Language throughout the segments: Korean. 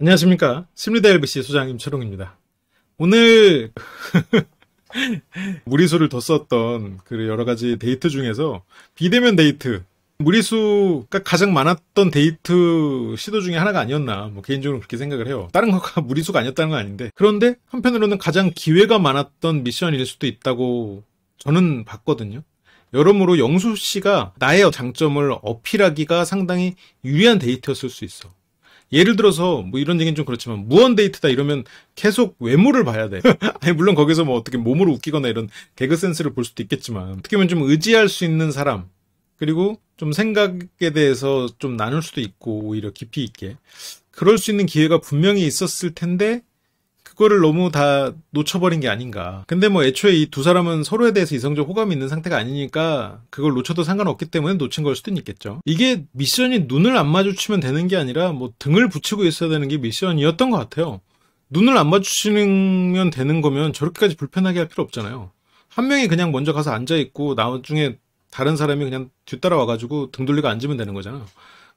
안녕하십니까. 심리대화 LBC 소장 임철웅입니다. 오늘 무리수를 뒀었던 그 여러 가지 데이트 중에서 비대면 데이트 무리수가 가장 많았던 데이트 시도 중에 하나가 아니었나 뭐 개인적으로 그렇게 생각을 해요. 다른 거가 무리수가 아니었다는 건 아닌데 그런데 한편으로는 가장 기회가 많았던 미션일 수도 있다고 저는 봤거든요. 여러모로 영수 씨가 나의 장점을 어필하기가 상당히 유리한 데이트였을 수 있어. 예를 들어서 뭐 이런 얘기는 좀 그렇지만 무언 데이트다 이러면 계속 외모를 봐야 돼. 아니 물론 거기서 뭐 어떻게 몸으로 웃기거나 이런 개그 센스를 볼 수도 있겠지만 어떻게 보면 좀 의지할 수 있는 사람 그리고 좀 생각에 대해서 좀 나눌 수도 있고 오히려 깊이 있게 그럴 수 있는 기회가 분명히 있었을 텐데 그거를 너무 다 놓쳐버린 게 아닌가. 근데 뭐 애초에 이 두 사람은 서로에 대해서 이성적 호감이 있는 상태가 아니니까 그걸 놓쳐도 상관없기 때문에 놓친 걸 수도 있겠죠. 이게 미션이 눈을 안 마주치면 되는 게 아니라 뭐 등을 붙이고 있어야 되는 게 미션이었던 것 같아요. 눈을 안 마주치면 되는 거면 저렇게까지 불편하게 할 필요 없잖아요. 한 명이 그냥 먼저 가서 앉아 있고 나중에 다른 사람이 그냥 뒤따라 와가지고 등 돌리고 앉으면 되는 거잖아 요.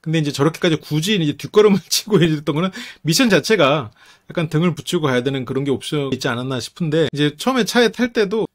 근데 이제 저렇게까지 굳이 이제 뒷걸음을 치고 해줬던 거는 미션 자체가 약간 등을 붙이고 가야 되는 그런 게 옵션 있지 않았나 싶은데 이제 처음에 차에 탈 때도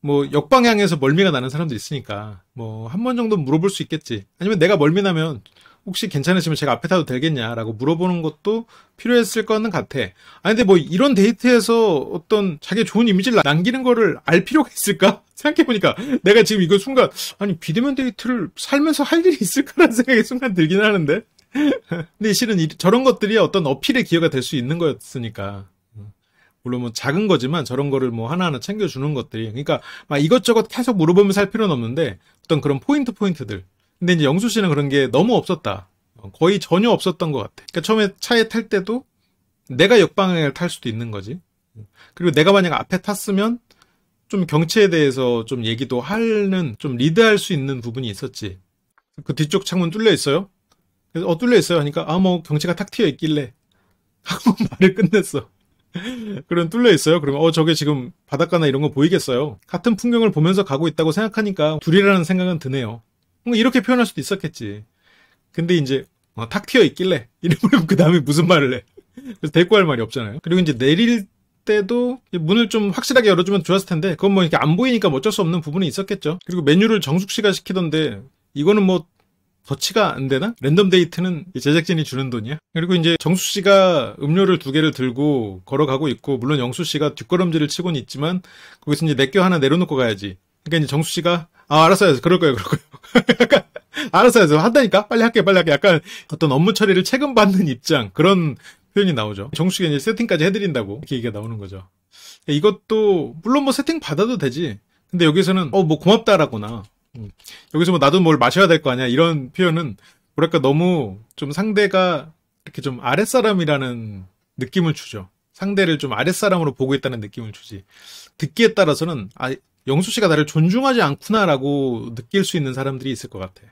뭐 역방향에서 멀미가 나는 사람도 있으니까 뭐 한 번 정도 물어볼 수 있겠지. 아니면 내가 멀미 나면 혹시 괜찮으시면 제가 앞에 타도 되겠냐라고 물어보는 것도 필요했을 거는 같아. 아니 근데 뭐 이런 데이트에서 어떤 자기 좋은 이미지를 남기는 거를 알 필요가 있을까? 생각해보니까 내가 지금 이거 순간 아니 비대면 데이트를 살면서 할 일이 있을까라는 생각이 순간 들긴 하는데 근데 실은 이, 저런 것들이 어떤 어필의 기회가 될 수 있는 거였으니까 물론 뭐 작은 거지만 저런 거를 뭐 하나하나 챙겨주는 것들이 그러니까 막 이것저것 계속 물어보면서 할 필요는 없는데 어떤 그런 포인트 포인트들 근데 이제 영수 씨는 그런 게 너무 없었다. 거의 전혀 없었던 것 같아. 그러니까 처음에 차에 탈 때도 내가 역방향을 탈 수도 있는 거지. 그리고 내가 만약 앞에 탔으면 좀 경치에 대해서 좀 얘기도 하는, 좀 리드할 수 있는 부분이 있었지. 그 뒤쪽 창문 뚫려 있어요? 그래서 어, 뚫려 있어요. 하니까, 아, 뭐, 경치가 탁 튀어 있길래. 하고 말을 끝냈어. 그럼 뚫려 있어요. 그러면, 어, 저게 지금 바닷가나 이런 거 보이겠어요. 같은 풍경을 보면서 가고 있다고 생각하니까 둘이라는 생각은 드네요. 뭐 이렇게 표현할 수도 있었겠지. 근데 이제 어, 탁 튀어 있길래 이러면 그 다음에 무슨 말을 해? 그래서 대꾸할 말이 없잖아요. 그리고 이제 내릴 때도 문을 좀 확실하게 열어주면 좋았을 텐데 그건 뭐 이렇게 안 보이니까 뭐 어쩔 수 없는 부분이 있었겠죠. 그리고 메뉴를 정숙 씨가 시키던데 이거는 뭐 더치가 안 되나? 랜덤 데이트는 제작진이 주는 돈이야? 그리고 이제 정숙 씨가 음료를 두 개를 들고 걸어가고 있고, 물론 영수 씨가 뒷걸음질을 치고는 있지만, 거기서 이제 내껴 하나 내려놓고 가야지. 그러니까 이제 정수 씨가 아, 알았어요. 그럴 거예요. 그럴 거예요. 약간, 알았어요. 한다니까? 빨리 할게, 빨리 할게. 약간 어떤 업무 처리를 책임받는 입장, 그런 표현이 나오죠. 정수가 이제 세팅까지 해드린다고. 이렇게 얘기가 나오는 거죠. 이것도, 물론 뭐 세팅 받아도 되지. 근데 여기서는, 어, 뭐 고맙다라거나, 음, 여기서 뭐 나도 뭘 마셔야 될 거 아니야. 이런 표현은, 뭐랄까, 너무 좀 상대가 이렇게 좀 아랫사람이라는 느낌을 주죠. 상대를 좀 아랫사람으로 보고 있다는 느낌을 주지. 듣기에 따라서는, 아, 영수 씨가 나를 존중하지 않구나라고 느낄 수 있는 사람들이 있을 것 같아.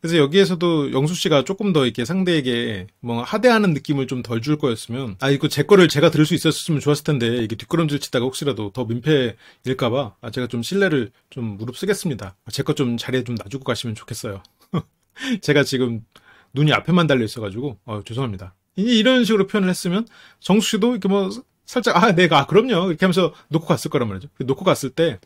그래서 여기에서도 영수 씨가 조금 더 이렇게 상대에게 뭐 하대하는 느낌을 좀 덜 줄 거였으면 아 이거 제 거를 제가 들을 수 있었으면 좋았을 텐데 이게 뒷걸음질 치다가 혹시라도 더 민폐일까봐 아 제가 좀 신뢰를 좀 무릅쓰겠습니다. 제 거 좀 자리에 좀 놔주고 가시면 좋겠어요. 제가 지금 눈이 앞에만 달려 있어가지고 어, 죄송합니다. 이런 식으로 표현을 했으면 정수 씨도 이렇게 뭐 살짝 아 내가 아, 그럼요 이렇게 하면서 놓고 갔을 거란 말이죠. 놓고 갔을 때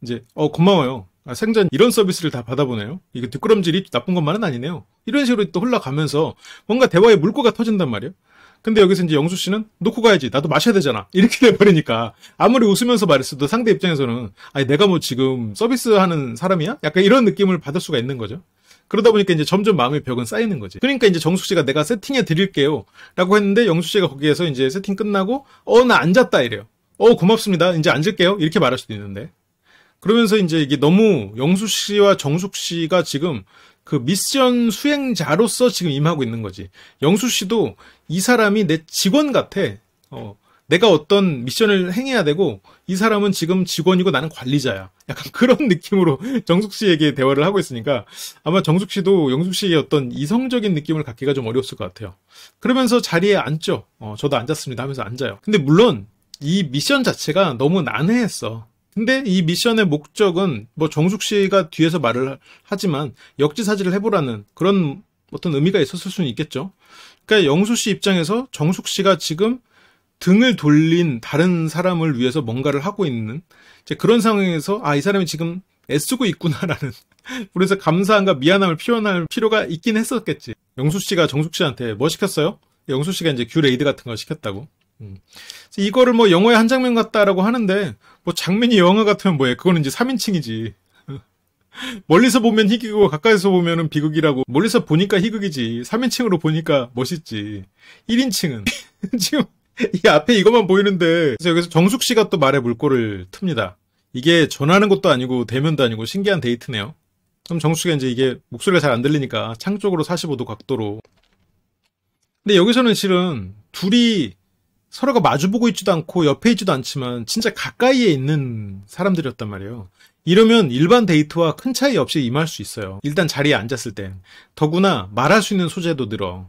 이제 어 고마워요. 아, 생전 이런 서비스를 다 받아보네요. 이게 뒷걸음질이 나쁜 것만은 아니네요. 이런 식으로 또 흘러가면서 뭔가 대화의 물꼬가 터진단 말이에요. 근데 여기서 이제 영수 씨는 놓고 가야지. 나도 마셔야 되잖아. 이렇게 돼버리니까 아무리 웃으면서 말했어도 상대 입장에서는 아니 내가 뭐 지금 서비스하는 사람이야? 약간 이런 느낌을 받을 수가 있는 거죠. 그러다 보니까 이제 점점 마음의 벽은 쌓이는 거지. 그러니까 이제 정숙 씨가 내가 세팅해 드릴게요. 라고 했는데 영숙 씨가 거기에서 이제 세팅 끝나고, 어, 나 앉았다 이래요. 어, 고맙습니다. 이제 앉을게요. 이렇게 말할 수도 있는데. 그러면서 이제 이게 너무 영수 씨와 정숙 씨가 지금 그 미션 수행자로서 지금 임하고 있는 거지. 영수 씨도 이 사람이 내 직원 같아. 어, 내가 어떤 미션을 행해야 되고 이 사람은 지금 직원이고 나는 관리자야. 약간 그런 느낌으로 정숙 씨에게 대화를 하고 있으니까 아마 정숙 씨도 영숙 씨의 어떤 이성적인 느낌을 갖기가 좀 어려웠을 것 같아요. 그러면서 자리에 앉죠. 어, 저도 앉았습니다 하면서 앉아요. 근데 물론 이 미션 자체가 너무 난해했어. 근데 이 미션의 목적은 뭐 정숙 씨가 뒤에서 말을 하지만 역지사지를 해보라는 그런 어떤 의미가 있었을 수는 있겠죠. 그러니까 영수 씨 입장에서 정숙 씨가 지금 등을 돌린 다른 사람을 위해서 뭔가를 하고 있는 이제 그런 상황에서 아 이 사람이 지금 애쓰고 있구나라는 그래서 감사함과 미안함을 표현할 필요가 있긴 했었겠지. 영수 씨가 정숙 씨한테 뭐 시켰어요? 영수 씨가 이제 큐 레이드 같은 거 시켰다고. 음. 이거를 뭐 영화의 한 장면 같다라고 하는데 뭐 장면이 영화 같으면 뭐해? 그거는 이제 3인칭이지. 멀리서 보면 희극이고 가까이서 보면은 비극이라고 멀리서 보니까 희극이지 3인칭으로 보니까 멋있지 1인칭은 지금 이 앞에 이것만 보이는데 그래서 여기서 정숙 씨가 또 말에 물꼬를 틉니다 이게 전화하는 것도 아니고 대면도 아니고 신기한 데이트네요 그럼 정숙 씨가 이제 이게 목소리가 잘 안 들리니까 창 쪽으로 45도 각도로 근데 여기서는 실은 둘이 서로가 마주보고 있지도 않고 옆에 있지도 않지만 진짜 가까이에 있는 사람들이었단 말이에요. 이러면 일반 데이트와 큰 차이 없이 임할 수 있어요. 일단 자리에 앉았을 때. 더구나 말할 수 있는 소재도 늘어.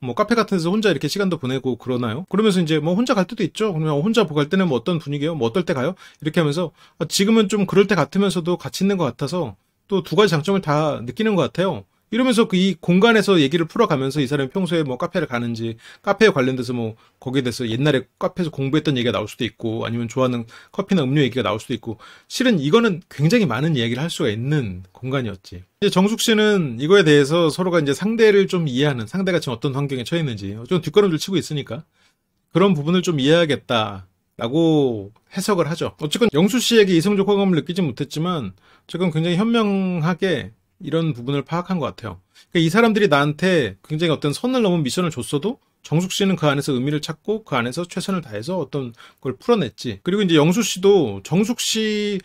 뭐 카페 같은 데서 혼자 이렇게 시간도 보내고 그러나요? 그러면서 이제 뭐 혼자 갈 때도 있죠. 그러면 혼자 갈 때는 뭐 어떤 분위기예요? 뭐 어떨 때 가요? 이렇게 하면서 아, 지금은 좀 그럴 때 같으면서도 같이 있는 것 같아서 또 두 가지 장점을 다 느끼는 것 같아요. 이러면서 그 이 공간에서 얘기를 풀어가면서 이 사람이 평소에 뭐 카페를 가는지 카페에 관련돼서 뭐 거기에 대해서 옛날에 카페에서 공부했던 얘기가 나올 수도 있고 아니면 좋아하는 커피나 음료 얘기가 나올 수도 있고 실은 이거는 굉장히 많은 이야기를 할 수가 있는 공간이었지. 이제 정숙 씨는 이거에 대해서 서로가 이제 상대를 좀 이해하는 상대가 지금 어떤 환경에 처해 있는지 좀 뒷걸음질 치고 있으니까 그런 부분을 좀 이해하겠다. 라고 해석을 하죠. 어쨌건 영수 씨에게 이성적 호감을 느끼지 못했지만 지금 굉장히 현명하게 이런 부분을 파악한 것 같아요. 그러니까 이 사람들이 나한테 굉장히 어떤 선을 넘은 미션을 줬어도 정숙 씨는 그 안에서 의미를 찾고 그 안에서 최선을 다해서 어떤 걸 풀어냈지. 그리고 이제 영수 씨도 정숙 씨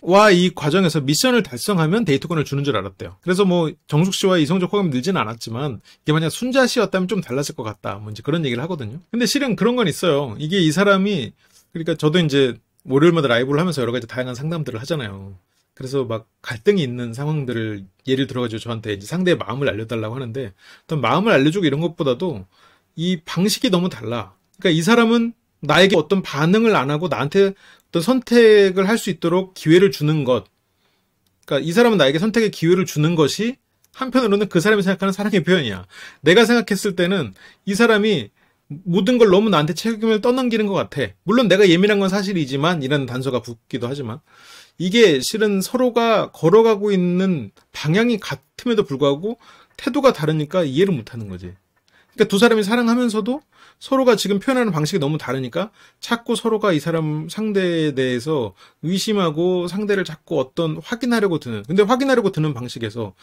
와이 과정에서 미션을 달성하면 데이트권을 주는 줄 알았대요. 그래서 뭐 정숙 씨와 이성적 호감이 늘지는 않았지만 이게 만약 순자 씨였다면 좀 달랐을 것 같다. 뭐 이제 그런 얘기를 하거든요. 근데 실은 그런 건 있어요. 이게 이 사람이 그러니까 저도 이제 월요일마다 라이브를 하면서 여러 가지 다양한 상담들을 하잖아요. 그래서 막 갈등이 있는 상황들을 예를 들어가지고 저한테 이제 상대의 마음을 알려달라고 하는데 어떤 마음을 알려주고 이런 것보다도 이 방식이 너무 달라. 그러니까 이 사람은 나에게 어떤 반응을 안 하고 나한테 어떤 선택을 할 수 있도록 기회를 주는 것. 그러니까 이 사람은 나에게 선택의 기회를 주는 것이 한편으로는 그 사람이 생각하는 사랑의 표현이야. 내가 생각했을 때는 이 사람이 모든 걸 너무 나한테 책임을 떠넘기는 것 같아. 물론 내가 예민한 건 사실이지만 이런 단서가 붙기도 하지만 이게 실은 서로가 걸어가고 있는 방향이 같음에도 불구하고 태도가 다르니까 이해를 못 하는 거지. 그러니까 두 사람이 사랑하면서도 서로가 지금 표현하는 방식이 너무 다르니까 자꾸 서로가 이 사람 상대에 대해서 의심하고 상대를 자꾸 어떤 확인하려고 드는 근데 확인하려고 드는 방식에서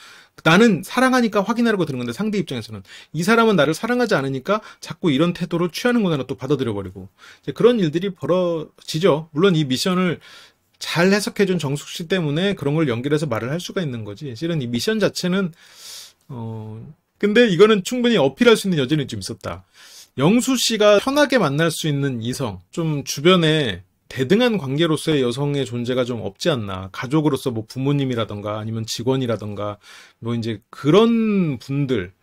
나는 사랑하니까 확인하려고 드는 건데 상대 입장에서는 이 사람은 나를 사랑하지 않으니까 자꾸 이런 태도를 취하는구나 또 받아들여 버리고 그런 일들이 벌어지죠. 물론 이 미션을 잘 해석해준 정숙 씨 때문에 그런 걸 연결해서 말을 할 수가 있는 거지. 실은 이 미션 자체는 어 근데 이거는 충분히 어필할 수 있는 여지는 좀 있었다. 영수 씨가 편하게 만날 수 있는 이성, 좀 주변에 대등한 관계로서의 여성의 존재가 좀 없지 않나. 가족으로서 뭐 부모님이라던가 아니면 직원이라던가 뭐 이제 그런 분들,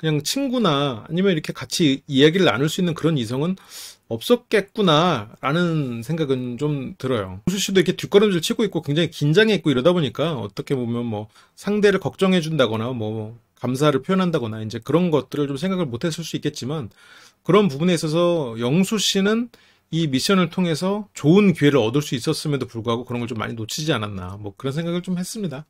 그냥 친구나 아니면 이렇게 같이 이야기를 나눌 수 있는 그런 이성은 없었겠구나라는 생각은 좀 들어요. 호수 씨도 이렇게 뒷걸음질 치고 있고 굉장히 긴장해 있고 이러다 보니까 어떻게 보면 뭐 상대를 걱정해 준다거나 뭐 감사를 표현한다거나 이제 그런 것들을 좀 생각을 못 했을 수 있겠지만 그런 부분에 있어서 영수 씨는 이 미션을 통해서 좋은 기회를 얻을 수 있었음에도 불구하고 그런 걸 좀 많이 놓치지 않았나 뭐 그런 생각을 좀 했습니다.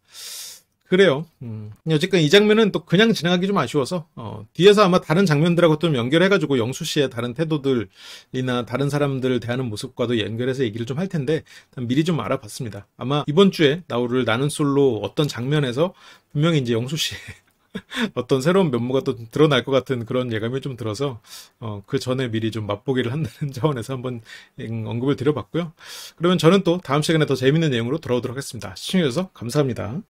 그래요. 음. 어쨌건 이 장면은 또 그냥 지나가기 좀 아쉬워서 어, 뒤에서 아마 다른 장면들하고 좀 연결해가지고 영수 씨의 다른 태도들이나 다른 사람들을 대하는 모습과도 연결해서 얘기를 좀 할 텐데 미리 좀 알아봤습니다. 아마 이번 주에 나오를 나는 솔로 어떤 장면에서 분명히 이제 영수 씨의 어떤 새로운 면모가 또 드러날 것 같은 그런 예감이 좀 들어서 어, 그 전에 미리 좀 맛보기를 한다는 차원에서 한번 언급을 드려봤고요. 그러면 저는 또 다음 시간에 더 재밌는 내용으로 돌아오도록 하겠습니다. 시청해주셔서 감사합니다.